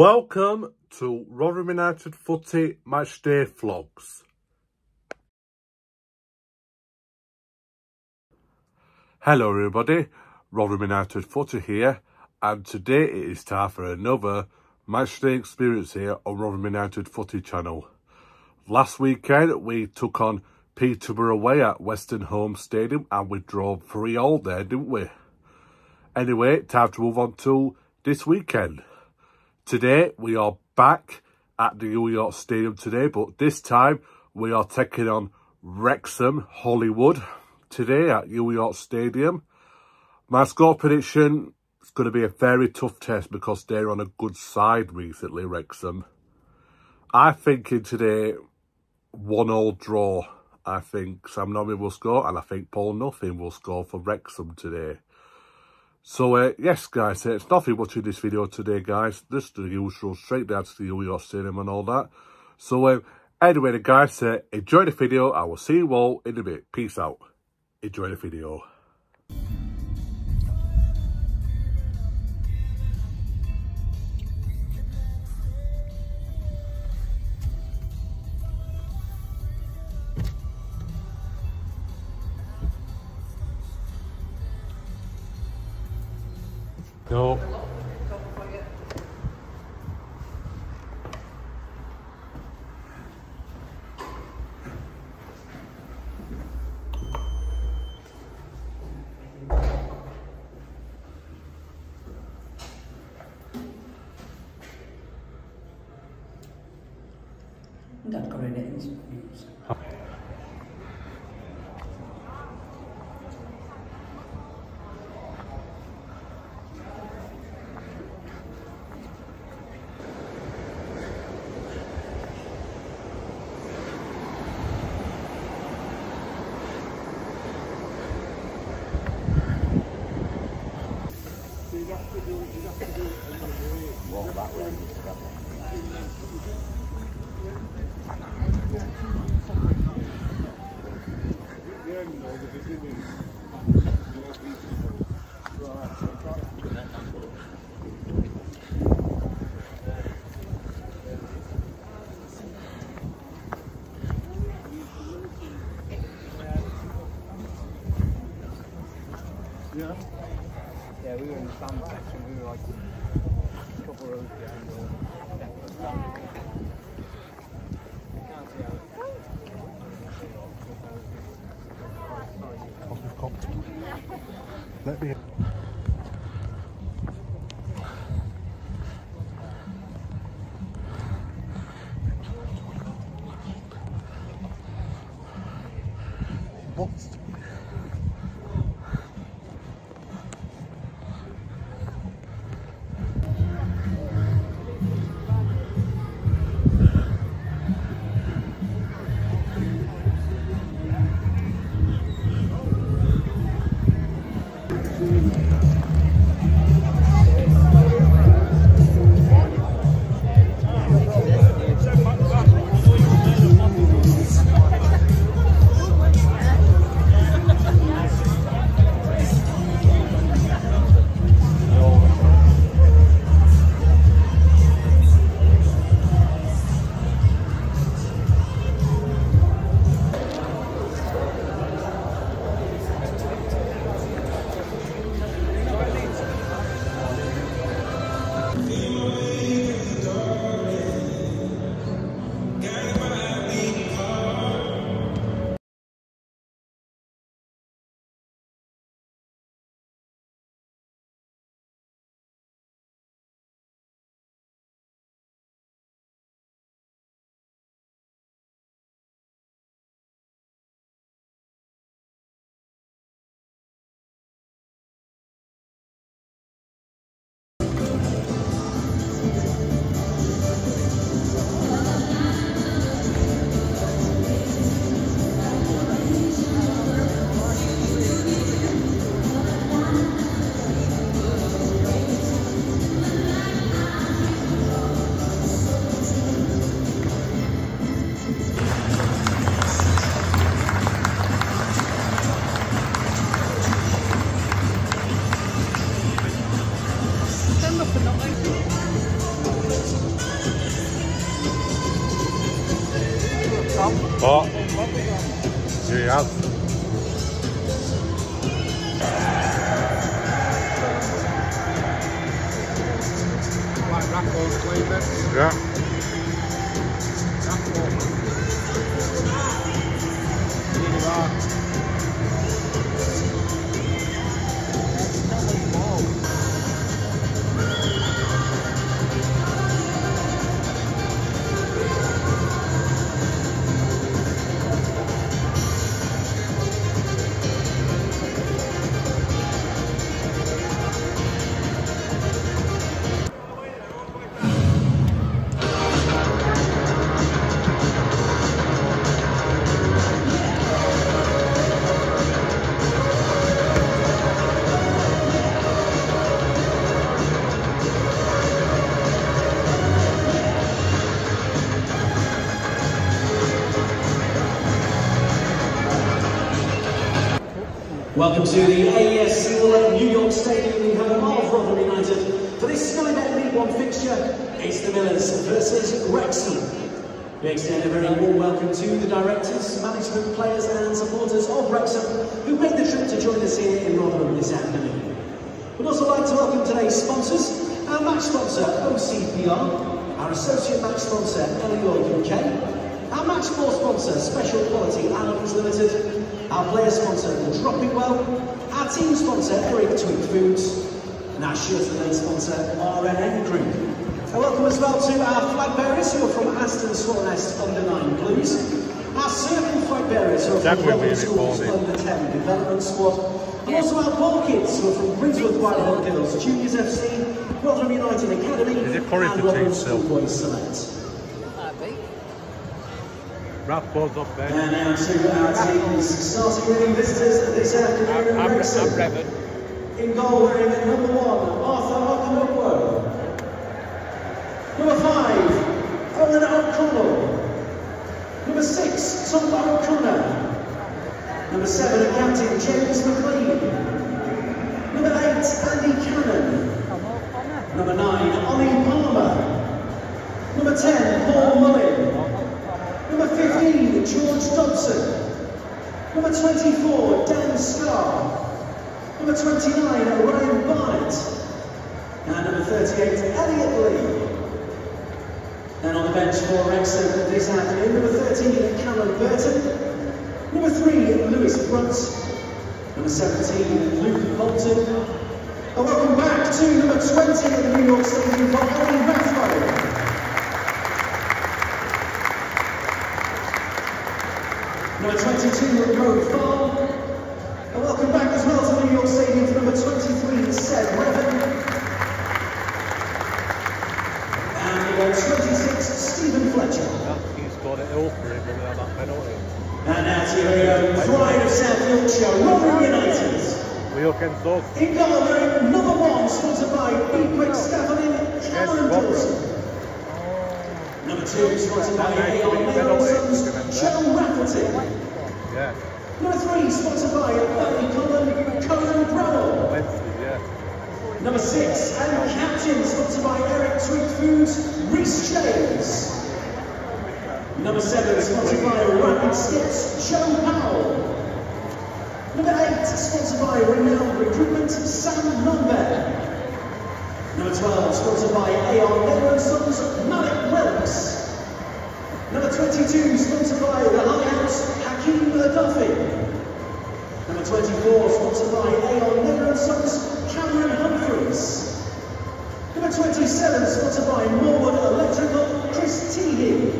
Welcome to Rotherham United Footy Matchday Vlogs. Hello everybody, Rotherham United Footy here and today it is time for another matchday experience here on Rotherham United Footy channel. Last weekend we took on Peterborough away at Weston Home Stadium and we drove 3 all there didn't we? Anyway, time to move on to this weekend. Today, we are back at the New York Stadium today, but this time we are taking on Wrexham Hollywood today at New York Stadium. My score prediction is going to be a very tough test because they're on a good side recently, Wrexham. I think in today, one all draw. I think Sam Nombe will score and I think Paul Nothing will score for Wrexham today. So, uh, yes, guys, it's nothing much in this video today, guys. Just the usual, straight down to the York Stadium and all that. So, uh, anyway, guys, uh, enjoy the video. I will see you all in a bit. Peace out. Enjoy the video. Yeah, we were in the stand section. We were like a couple rows behind the how Let me... Yeah. Welcome to the AESSEAL at New York Stadium in home of Rotherham United. For this Sky Bet League One fixture, it's the Millers versus Wrexham. We extend a very warm welcome to the directors, management, players and supporters of Wrexham who made the trip to join us here in Rotherham this afternoon. We'd also like to welcome today's sponsors, our match sponsor OCPR, our associate match sponsor Elliot UK, our match ball sponsor, Special Quality Animals Limited. Our player sponsor, The Dropping Well. Our team sponsor, Eric Twig Foods. And our shirt and sponsor, RNN Group. And welcome as well to our flag bearers who are from Aston Swanest Under 9 Blues. Our circle flag bearers who are from would be Rotherham a bit Schools. Under 10 Development Squad. And also our ball kids who are from Brinsworth Whitehall Girls Juniors FC, Rotherham United Academy, Is it curry and Rotherham? Schoolboys Select. Wrap balls up there. And now to our teams, starting winning visitors this afternoon at Wrexham. In goal wearing number one, Arthur Okonkwo. Number five, Eoghan O'Connell. Number six, Tom O'Connor. Number seven, Captain James McClean. Number eight, Andy Cannon. Number nine, Ollie Palmer. Number ten, Paul Mullin. Number 15, George Dobson. Number 24, Dan Scarr. Number 29, Ryan Barnett. And number 38, Elliot Lee. And on the bench for Wrexham this afternoon, number 13, Callum Burton. Number 3, Lewis Brunt. Number 17, Luke Bolton. And welcome back to number 20 at the New York Stadium for 22 would go far. And welcome back as well to New York Stadium's number 23, Seb Revan. And number 26, Steven Fletcher. He's got it all for him without that penalty. And now to your own pride of South Yorkshire, Rotherham United. We all can talk. In goal, number one, sponsored by Equick Scaffolding, Alan Dawson. Number two, sponsored by Aeon Nichols, Joe Rafferty. Yeah. Number three, sponsored by uh, Bernie Cullen, Cohen Bramall. Wednesday, yeah. Number six, and captain, sponsored by Eric Twig Foods, Reece James. Number seven, sponsored by Rapid Skips, Joe Powell. Number eight, sponsored by Renowned Recruitment, Sam Lambert. Number 12, sponsored by AR Miller and Sons, Mallik Wilks. Number 22, sponsored by the High House, Hakeem Number 24, sponsored by Aon Miller and Sons, Cameron Humphreys. Number 27, sponsored by Norwood Electrical, Christ Tiehi.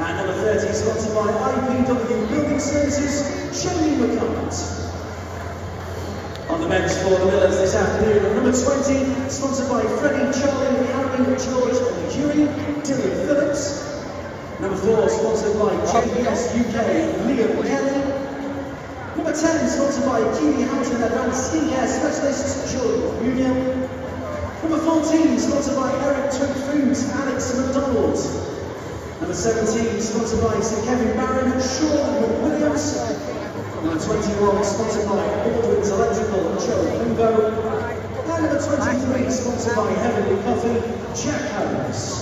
And number 30, sponsored by IPW Building Services, Jamie McCart. On the men's for the Millers this afternoon, number 20, sponsored by Freddie, sponsored by JPS UK, Liam Kelly. Number 10, sponsored by Kiwi Hampton Advanced Skincare Specialists, Jordan Union. Number 14, sponsored by Eric Twig Foods, Alex MacDonald. Number 17, sponsored by Sir Kevin Barron, Shaun McWilliams. Number 21, sponsored by Baldwin's Electrical, Joe Lumbo. And number 23, sponsored by Heavenly Coffee, Jack Holmes.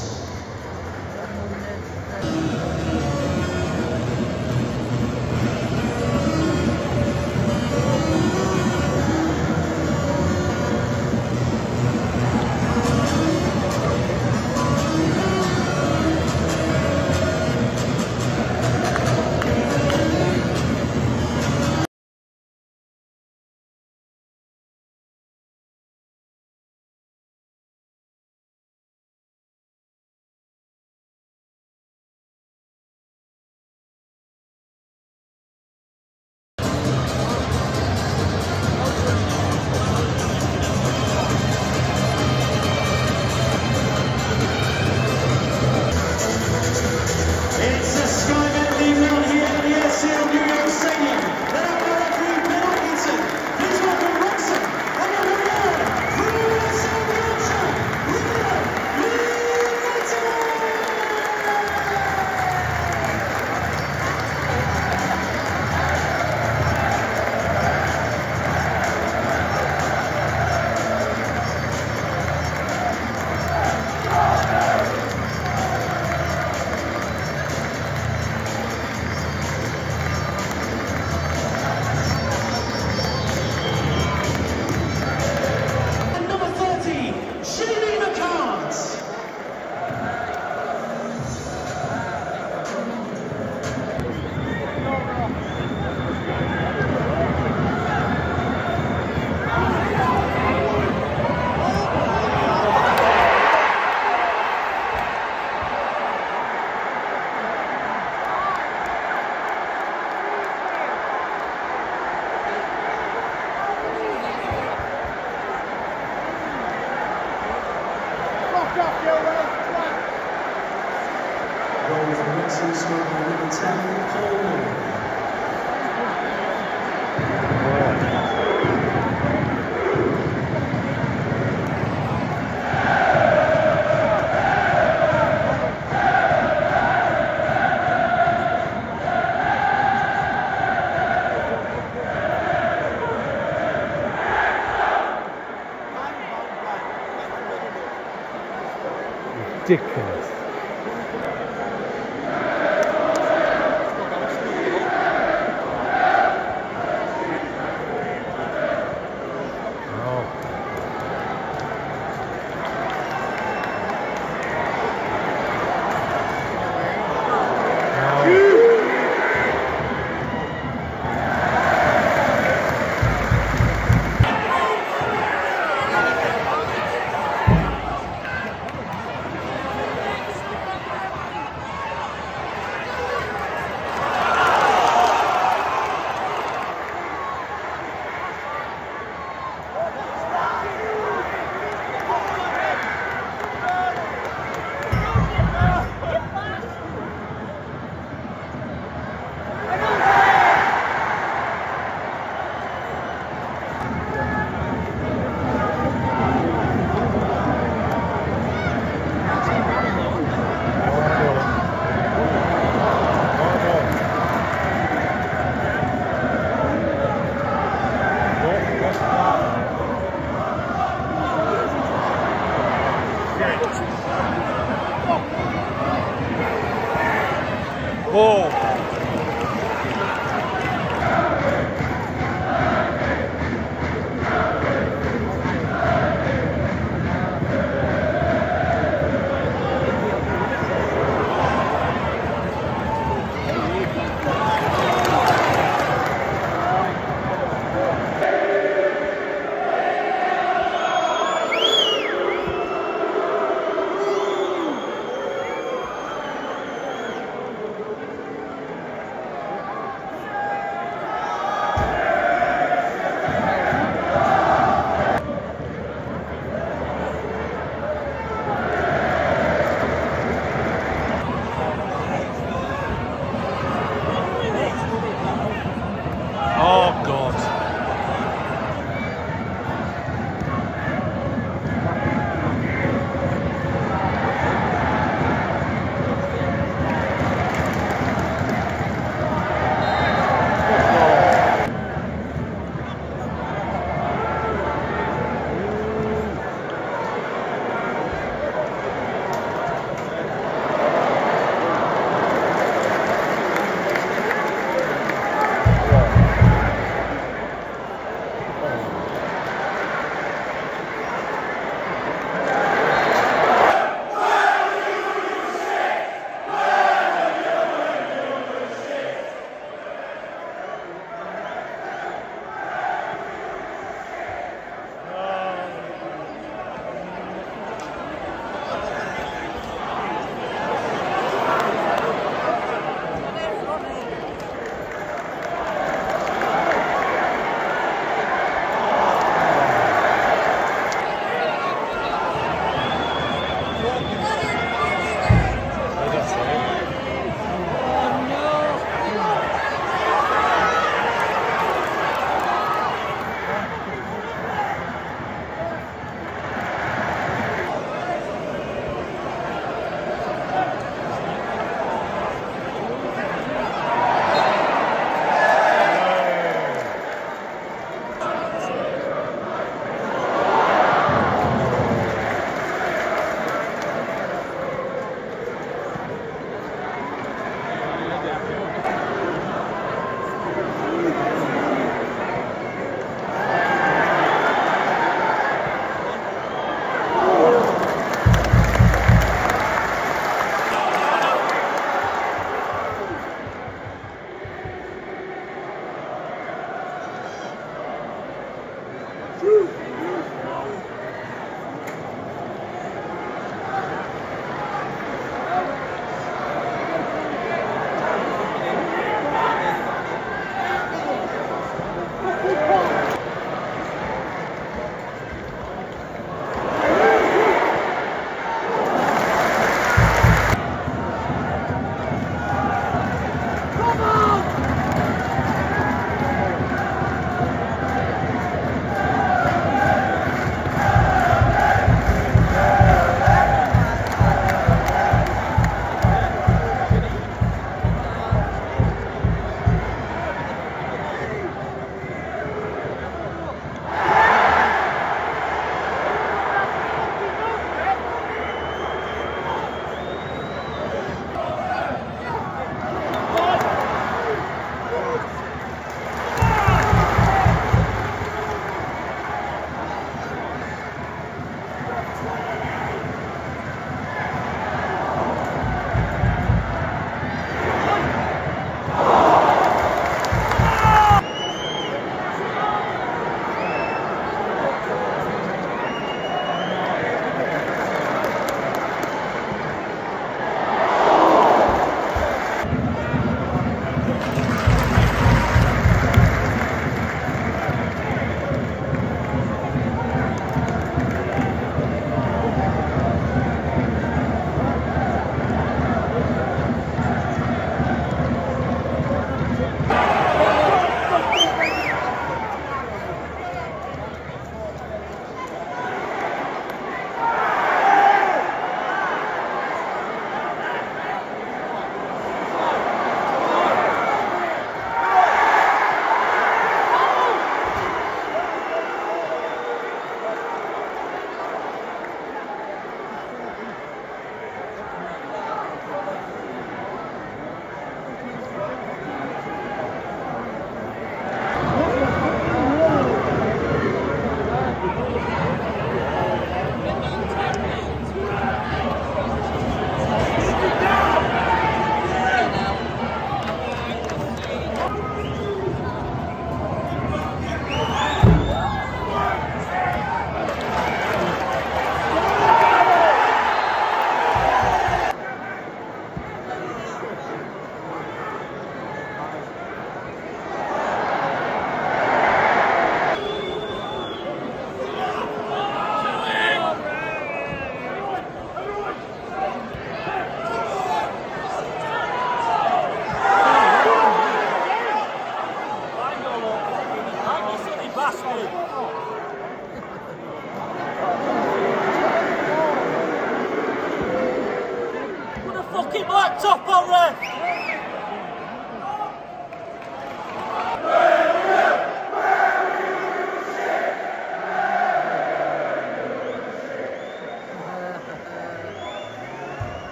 Ridiculous.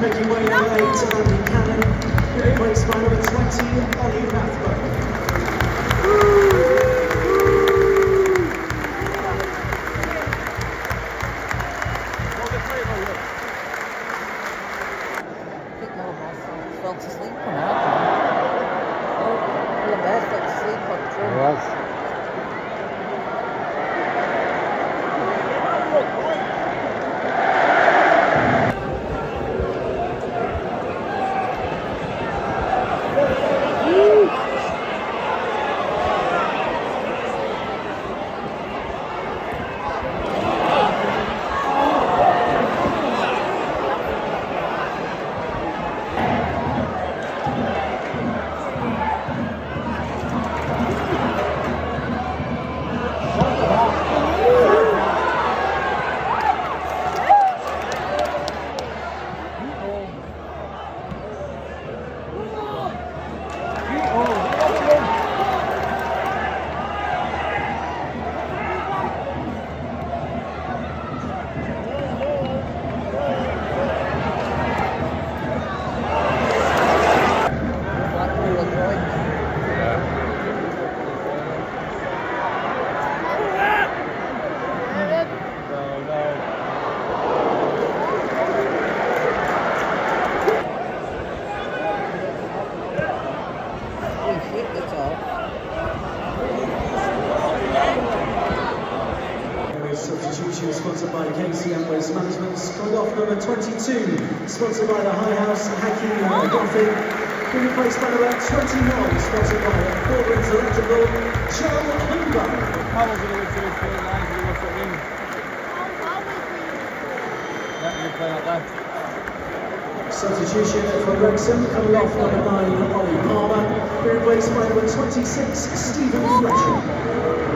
making way in the lane to Andy Cannon. Great race by number 20, Ollie 21, sponsored by Corbyn's Electrical, Joe Humber. Powell's going to look to the play line, he's going to put you play like that. Substitution for Wrexham, coming off number 9, Ollie Palmer. Replaced by number 26, Steven Fletcher.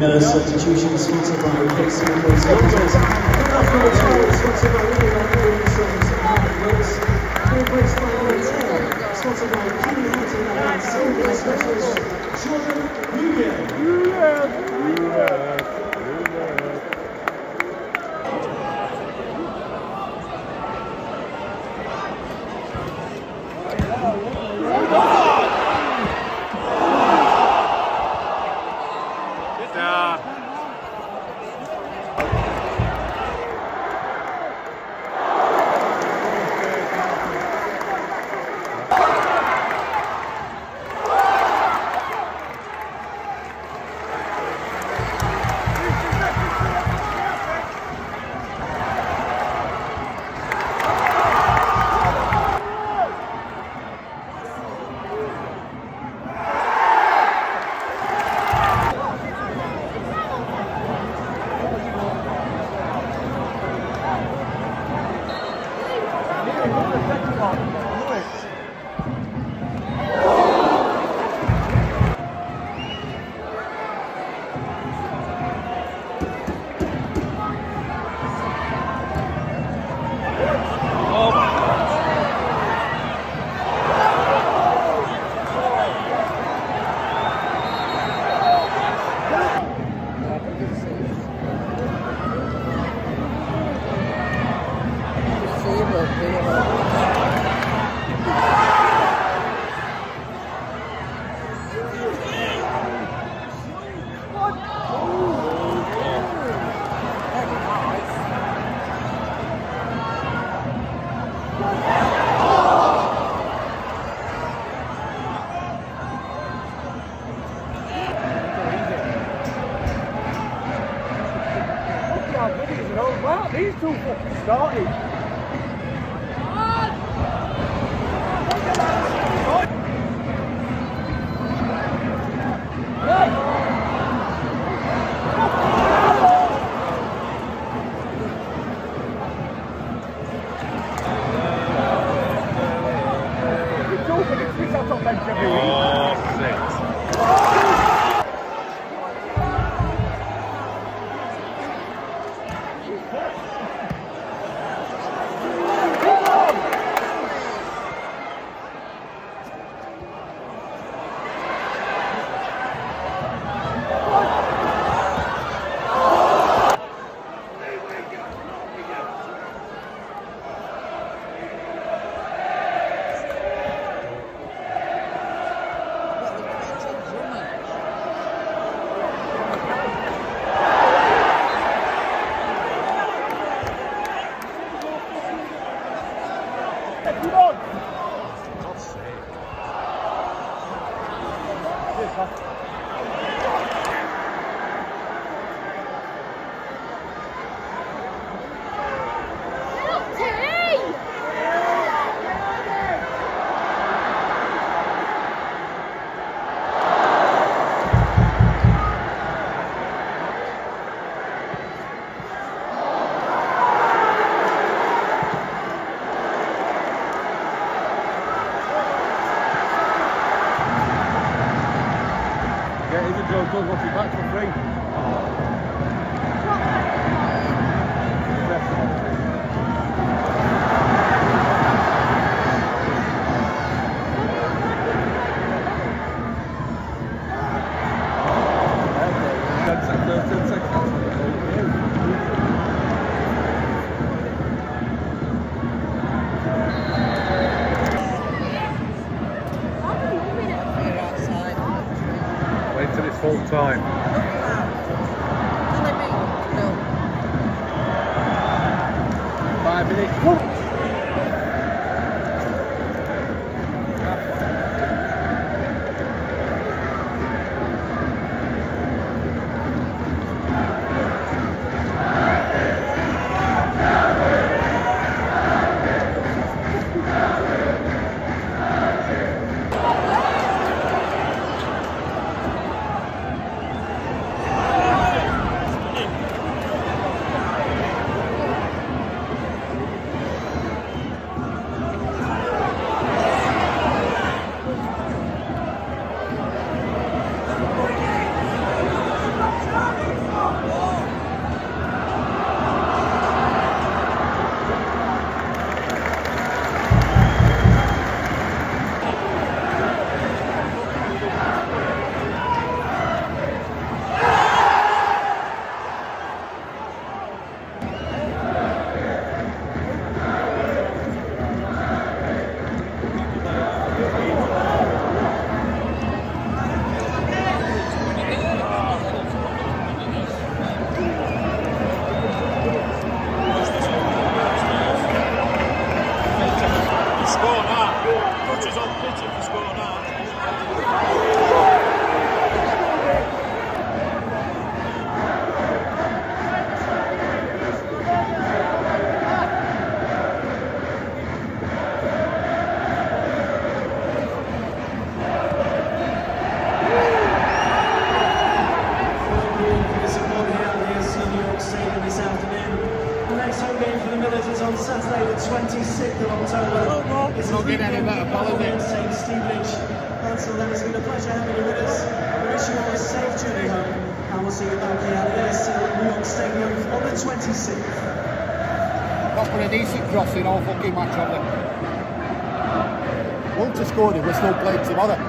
Another substitution sponsored by off number 12, sponsored by Liverpool Williamsons and. Being replaced by 10, sponsored by Kenny Hunting and Sylvia Specialist, Jordan Hugill. still playing tomorrow. other.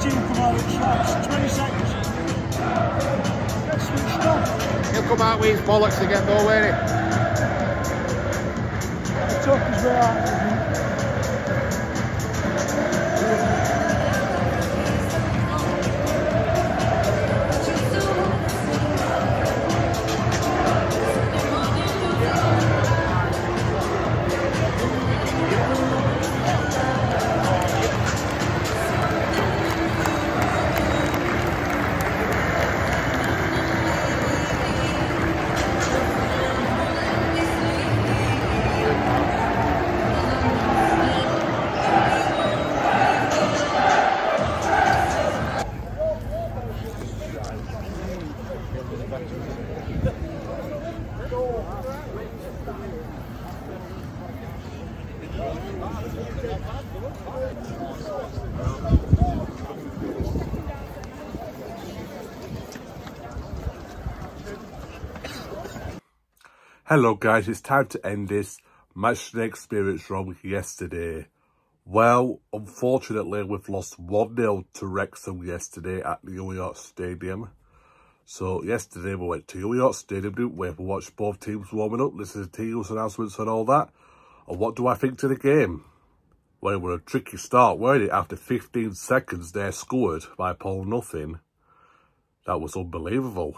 team will 20 seconds. He'll come out with his bollocks again, don't worry. The talk is right. Hello guys, it's time to end this matchday experience from yesterday. Well, unfortunately, we've lost 1-0 to Wrexham yesterday at the New York Stadium. So yesterday we went to New York Stadium, didn't we? We watched both teams warming up, listened to teams announcements and all that. And what do I think to the game? Well, it was a tricky start, weren't it? After 15 seconds, they scored by Paul Mullin. That was unbelievable.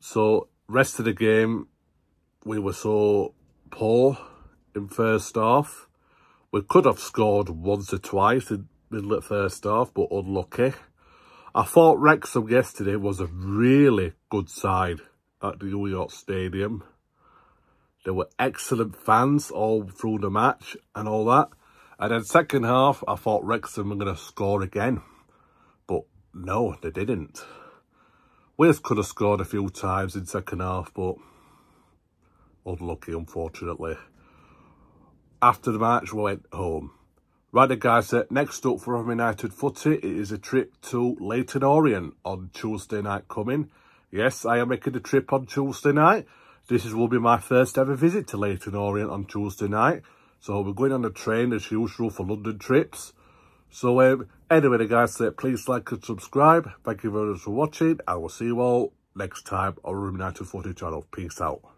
So, rest of the game, we were so poor in first half. We could have scored once or twice in middle first half, but unlucky. I thought Wrexham yesterday was a really good side at the New York Stadium. There were excellent fans all through the match and all that. And then second half, I thought Wrexham were going to score again. But no, they didn't. Wales could have scored a few times in second half, but unlucky, unfortunately. After the match, we went home. Right guys, uh, next up for United Footy, it is a trip to Leyton Orient on Tuesday night coming. Yes, I am making a trip on Tuesday night. This is, will be my first ever visit to Leyton Orient on Tuesday night. So we're going on the train as usual for London trips. So um, anyway, the guys, uh, please like and subscribe. Thank you very much for watching. I will see you all next time on United Footy channel. Peace out.